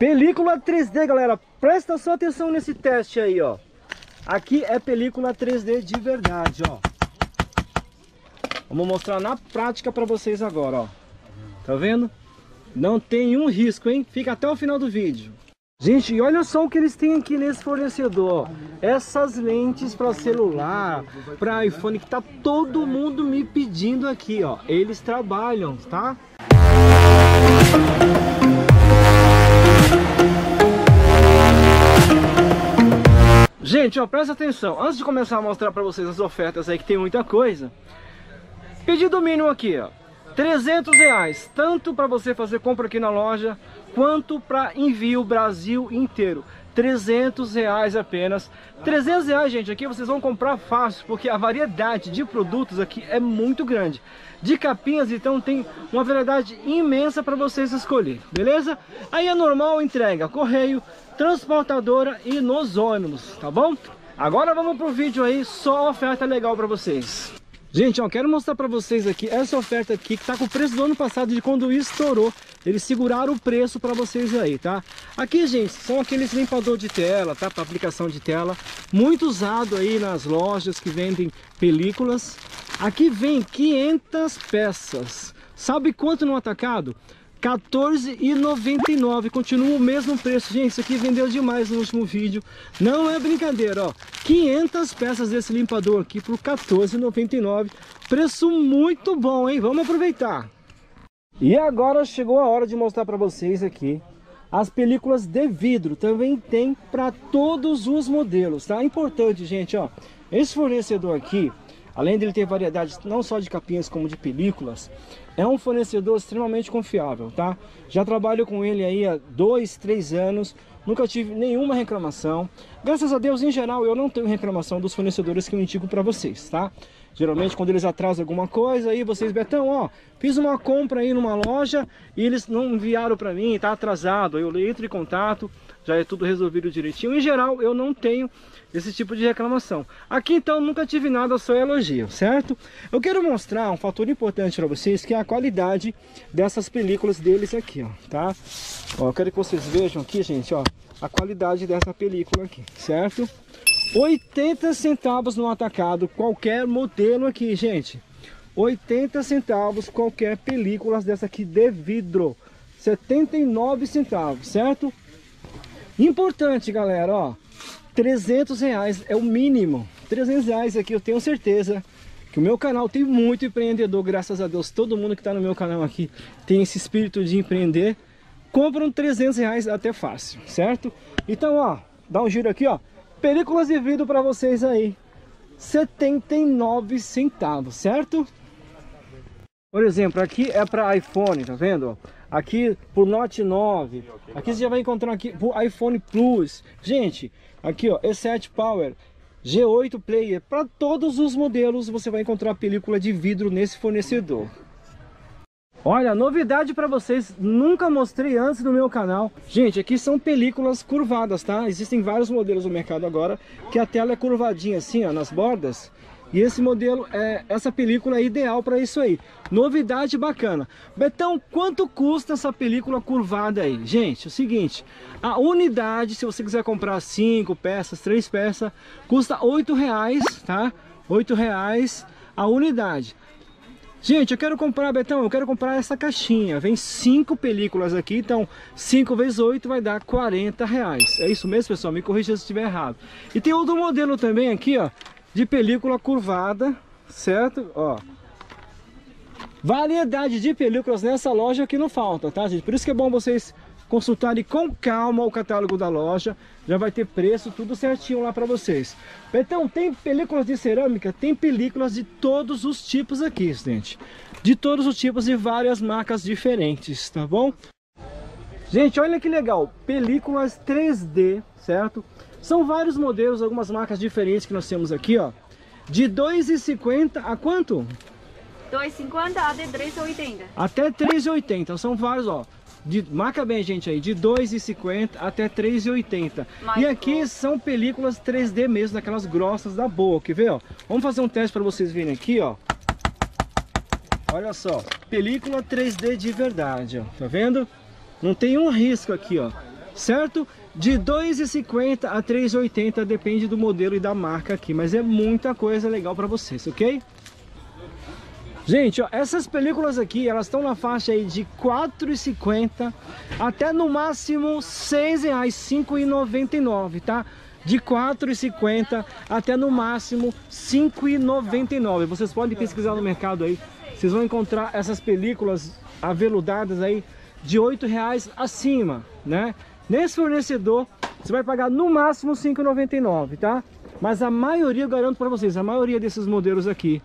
Película 3D, galera. Presta só atenção nesse teste aí, ó. Aqui é película 3D de verdade, ó. Vamos mostrar na prática para vocês agora, ó. Tá vendo? Não tem um risco, hein? Fica até o final do vídeo. Gente, e olha só o que eles têm aqui nesse fornecedor. Essas lentes para celular, para iPhone, que tá todo mundo me pedindo aqui, ó. Eles trabalham, tá? Gente, ó, presta atenção. Antes de começar a mostrar para vocês as ofertas aí, que tem muita coisa. Pedido mínimo aqui, ó. 300 reais, tanto para você fazer compra aqui na loja, quanto para envio Brasil inteiro. 300 reais apenas. 300 reais, gente, aqui vocês vão comprar fácil, porque a variedade de produtos aqui é muito grande. De capinhas, então, tem uma variedade imensa para vocês escolher, beleza? Aí é normal entrega, correio, transportadora e nos ônibus, tá bom? Agora vamos pro vídeo aí, só oferta legal para vocês. Gente, ó, quero mostrar para vocês aqui essa oferta aqui que tá com o preço do ano passado de quando estourou. Eles seguraram o preço para vocês aí, tá? Aqui, gente, são aqueles limpador de tela, tá? Para aplicação de tela, muito usado aí nas lojas que vendem películas. Aqui vem 500 peças. Sabe quanto no atacado? 14,99 continua o mesmo preço. Gente isso aqui vendeu demais no último vídeo. Não é brincadeira ó. 500 peças desse limpador aqui por 14,99 preço muito bom hein? Vamos aproveitar. E agora chegou a hora de mostrar para vocês aqui as películas de vidro. Também tem para todos os modelos tá? Importante gente ó. Esse fornecedor aqui Além de ter variedade não só de capinhas como de películas, é um fornecedor extremamente confiável, tá? Já trabalho com ele aí há dois, três anos, nunca tive nenhuma reclamação. Graças a Deus, em geral, eu não tenho reclamação dos fornecedores que eu indico para vocês, tá? Geralmente quando eles atrasam alguma coisa, aí vocês, Betão, ó, fiz uma compra aí numa loja e eles não enviaram para mim, tá atrasado. Eu entro em contato, já é tudo resolvido direitinho. Em geral, eu não tenho esse tipo de reclamação. Aqui então nunca tive nada, só elogio, certo? Eu quero mostrar um fator importante para vocês, que é a qualidade dessas películas deles aqui, ó, tá? Ó, eu quero que vocês vejam aqui, gente, ó, a qualidade dessa película aqui, certo? 80 centavos no atacado, qualquer modelo aqui, gente. 80 centavos qualquer película dessa aqui de vidro. 79 centavos, certo? Importante, galera, ó. 300 reais é o mínimo. 300 reais aqui eu tenho certeza que o meu canal tem muito empreendedor, graças a Deus. Todo mundo que está no meu canal aqui tem esse espírito de empreender. Compram 300 reais até fácil, certo? Então, ó, dá um giro aqui, ó. Películas de vidro para vocês aí. 79 centavos, certo? Por exemplo, aqui é para iPhone, tá vendo? Aqui por Note 9. Aqui você já vai encontrar aqui por iPhone Plus. Gente, aqui ó, E7 Power, G8 Player. Para todos os modelos você vai encontrar película de vidro nesse fornecedor. Olha, novidade para vocês, nunca mostrei antes no meu canal. Gente, aqui são películas curvadas, tá? Existem vários modelos no mercado agora que a tela é curvadinha assim, ó, nas bordas. E esse modelo, é, essa película é ideal para isso aí. Novidade bacana. Betão, quanto custa essa película curvada aí? Gente, é o seguinte, a unidade, se você quiser comprar cinco peças, três peças, custa oito reais, tá? Oito reais a unidade. Gente, eu quero comprar, Betão, eu quero comprar essa caixinha. Vem cinco películas aqui, então 5 vezes 8 vai dar 40 reais. É isso mesmo, pessoal? Me corrija se estiver errado. E tem outro modelo também aqui, ó, de película curvada, certo? Ó. Variedade de películas nessa loja que não falta, tá, gente? Por isso que é bom vocês consultarem com calma o catálogo da loja. Já vai ter preço, tudo certinho lá para vocês. Então, tem películas de cerâmica, tem películas de todos os tipos aqui, gente. De todos os tipos e várias marcas diferentes, tá bom? Gente, olha que legal, películas 3D, certo? São vários modelos, algumas marcas diferentes que nós temos aqui, ó. De 2,50 a quanto? 2,50 até 3,80. Até 3,80, são vários, ó de, marca bem, gente, aí, de 2,50 até 3,80. E aqui são películas 3D mesmo, daquelas grossas da boa, quer ver, ó? Vamos fazer um teste para vocês verem aqui, ó. Olha só, película 3D de verdade, ó. Tá vendo? Não tem um risco aqui, ó. certo? De 2,50 a 3,80 depende do modelo e da marca aqui, mas é muita coisa legal para vocês, ok? Gente, ó, essas películas aqui, elas estão na faixa aí de 4,50 até no máximo R$ 6,00, 5,99, tá? De 4,50 até no máximo 5,99. Vocês podem pesquisar no mercado aí, vocês vão encontrar essas películas aveludadas aí de R$ 8,00 acima, né? Nesse fornecedor, você vai pagar no máximo 5,99, tá? Mas a maioria, eu garanto para vocês, a maioria desses modelos aqui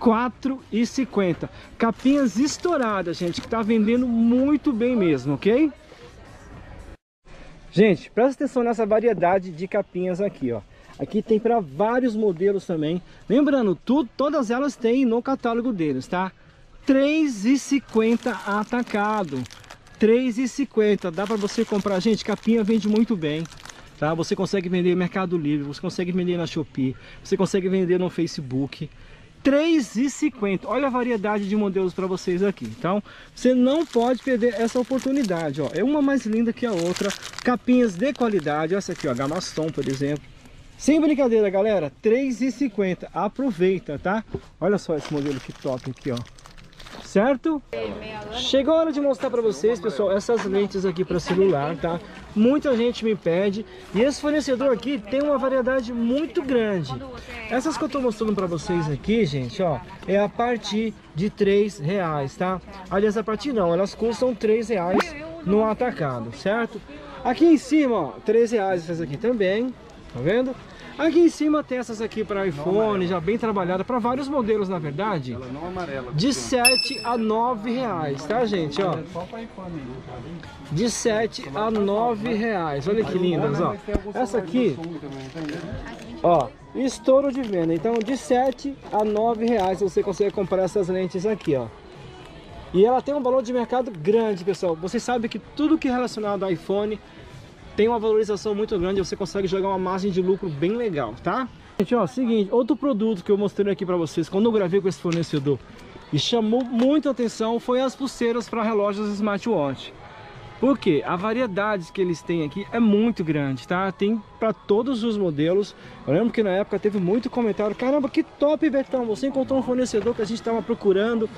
4,50. Capinhas estouradas, gente, que tá vendendo muito bem mesmo, ok? Gente, presta atenção nessa variedade de capinhas aqui, ó. Aqui tem para vários modelos também. Lembrando, tudo, todas elas têm no catálogo deles, tá? 3,50 atacado. 3,50. Dá para você comprar. Gente, capinha vende muito bem. Tá? Você consegue vender no Mercado Livre, você consegue vender na Shopee, você consegue vender no Facebook. 3,50. Olha a variedade de modelos para vocês aqui. Então, você não pode perder essa oportunidade. Ó. É uma mais linda que a outra. Capinhas de qualidade. Essa aqui, ó, Gamaston, por exemplo. Sem brincadeira, galera. 3,50. Aproveita, tá? Olha só esse modelo que top aqui, ó certo? Chegou a hora de mostrar para vocês, pessoal, essas lentes aqui para celular, tá? Muita gente me pede e esse fornecedor aqui tem uma variedade muito grande. Essas que eu estou mostrando para vocês aqui, gente, ó, é a partir de 3 reais, tá? Aliás, a partir não, elas custam 3 reais no atacado, certo? Aqui em cima, ó, 3 reais essas aqui também, tá vendo? Aqui em cima tem essas aqui para iPhone, já bem trabalhada, para vários modelos na verdade. Ela não amarela. De 7 a 9 reais, tá gente, ó. De 7 a 9 reais, olha que lindas, ó. Essa aqui, ó, estouro de venda. Então de 7 a 9 reais você consegue comprar essas lentes aqui, ó. E ela tem um valor de mercado grande, pessoal. Você sabe que tudo que é relacionado ao iPhone tem uma valorização muito grande, você consegue jogar uma margem de lucro bem legal, tá? Gente, ó, seguinte, outro produto que eu mostrei aqui para vocês, quando eu gravei com esse fornecedor e chamou muita atenção, foi as pulseiras para relógios smartwatch. Porque a variedade que eles têm aqui é muito grande, tá? Tem para todos os modelos. Eu lembro que na época teve muito comentário. Caramba, que top, Betão! Você encontrou um fornecedor que a gente estava procurando.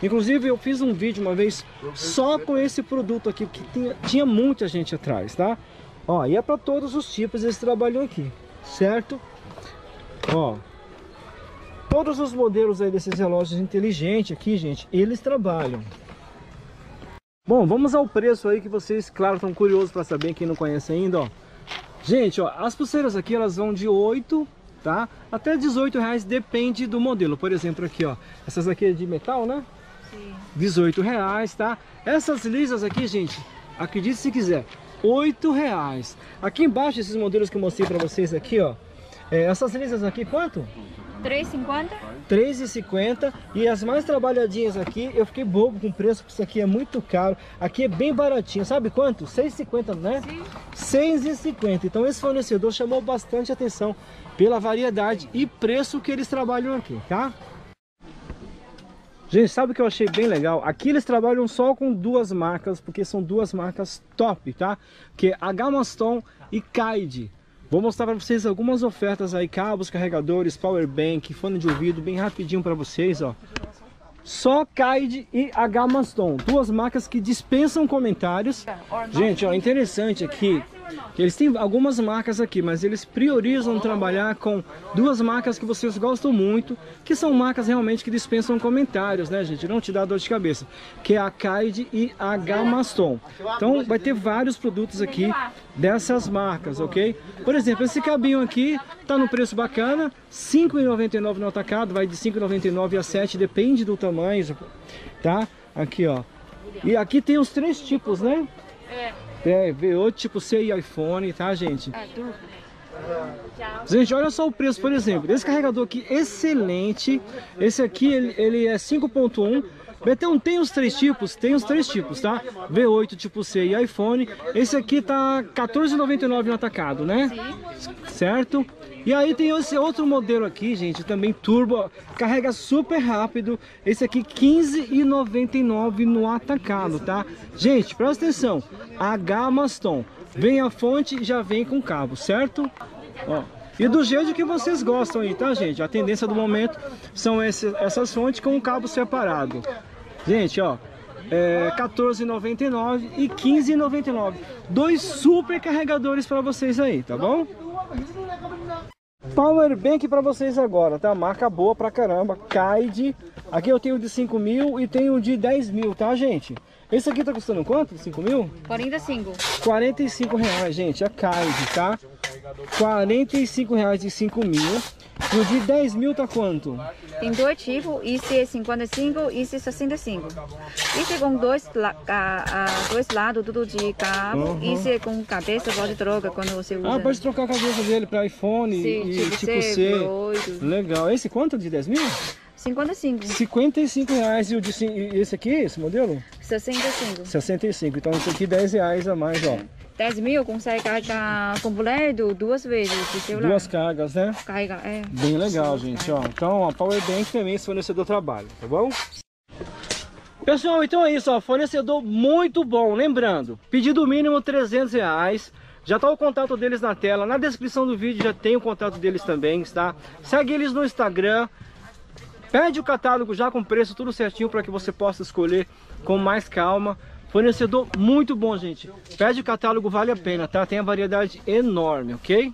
Inclusive, eu fiz um vídeo uma vez só com esse produto aqui, que tinha, tinha muita gente atrás, tá? Ó, e é para todos os tipos esse trabalho aqui, certo? Ó, todos os modelos aí desses relógios inteligentes aqui, gente, eles trabalham. Bom, vamos ao preço aí que vocês, claro, estão curiosos para saber, quem não conhece ainda, ó. Gente, ó, as pulseiras aqui, elas vão de 8, tá? Até 18 reais, depende do modelo. Por exemplo, aqui, ó, essas aqui é de metal, né? Sim. 18 reais, tá? Essas lisas aqui, gente, acredite se quiser, 8 reais. Aqui embaixo, esses modelos que eu mostrei para vocês aqui, ó. É, essas lisas aqui, quanto? 3,50. 3,50 e as mais trabalhadinhas aqui, eu fiquei bobo com o preço, porque isso aqui é muito caro. Aqui é bem baratinho, sabe quanto? 6,50, né? Sim. 6,50. Então esse fornecedor chamou bastante atenção pela variedade e preço que eles trabalham aqui, tá? Gente, sabe o que eu achei bem legal? Aqui eles trabalham só com duas marcas, porque são duas marcas top, tá? Que é a Gamaston e Kaide. Vou mostrar para vocês algumas ofertas aí, cabos, carregadores, power bank, fone de ouvido, bem rapidinho para vocês, ó. Só Kaide e a Gamaston, duas marcas que dispensam comentários. Gente, ó, interessante aqui eles têm algumas marcas aqui, mas eles priorizam trabalhar com duas marcas que vocês gostam muito, que são marcas realmente que dispensam comentários, né, gente? Não te dá dor de cabeça. Que é a Kaide e a Gamaston. Então, vai ter vários produtos aqui dessas marcas, ok? Por exemplo, esse cabinho aqui tá no preço bacana, R$ 5,99 no atacado, vai de R$ 5,99 a 7, depende do tamanho, tá? Aqui, ó. E aqui tem os três tipos, né? É. É, V8 tipo C e iPhone, tá, gente? É, gente, olha só o preço, por exemplo. Esse carregador aqui, excelente. Esse aqui, ele, ele é 5.1 Betão, tem os três tipos? Tem os três tipos, tá? V8 tipo C e iPhone. Esse aqui tá R$14,99 no atacado, né? Sim. Certo? E aí tem esse outro modelo aqui, gente, também turbo, carrega super rápido. Esse aqui R$15,99 no atacado, tá? Gente, presta atenção. H Maston. Vem a fonte e já vem com cabo, certo? Ó. E do jeito que vocês gostam aí, tá, gente? A tendência do momento são esse, essas fontes com o cabo separado. Gente, ó, é 14,99 e 15,99. Dois super carregadores para vocês aí, tá bom? Power Bank para vocês agora, tá? Marca boa pra caramba, Kaid. Aqui eu tenho de 5 mil e tenho de 10 mil, tá, gente? Esse aqui tá custando quanto? 5 mil? 45. 45 reais, gente, a Kaid, tá? 45 reais de 5 mil. E o de 10 mil tá quanto? Tem dois tipos, esse é 55 e esse é 65. Esse é com dois, la- ah, ah, dois lados, tudo de cabo. Uhum. Esse é com cabeça, pode troca quando você usa. Ah, pode trocar a cabeça dele para iPhone Sim, e tipo, tipo C, C. V8. Legal. Esse quanto de 10 mil? 55. 55 reais. E o de e esse aqui, esse modelo? 65. 65. Então esse aqui 10 reais a mais, ó. 10 mil consegue carregar completo duas vezes. Duas cargas, né? Carrega, é. Bem legal, gente, ó. Então, a Power Bank também esse fornecedor trabalha, tá bom? Pessoal, então é isso, ó. Fornecedor muito bom. Lembrando, pedido mínimo 300 reais. Já tá o contato deles na tela. Na descrição do vídeo já tem o contato deles também, tá? Segue eles no Instagram. Pede o catálogo já com preço tudo certinho para que você possa escolher com mais calma. Fornecedor muito bom, gente. Pede o catálogo, vale a pena, tá? Tem a variedade enorme, ok?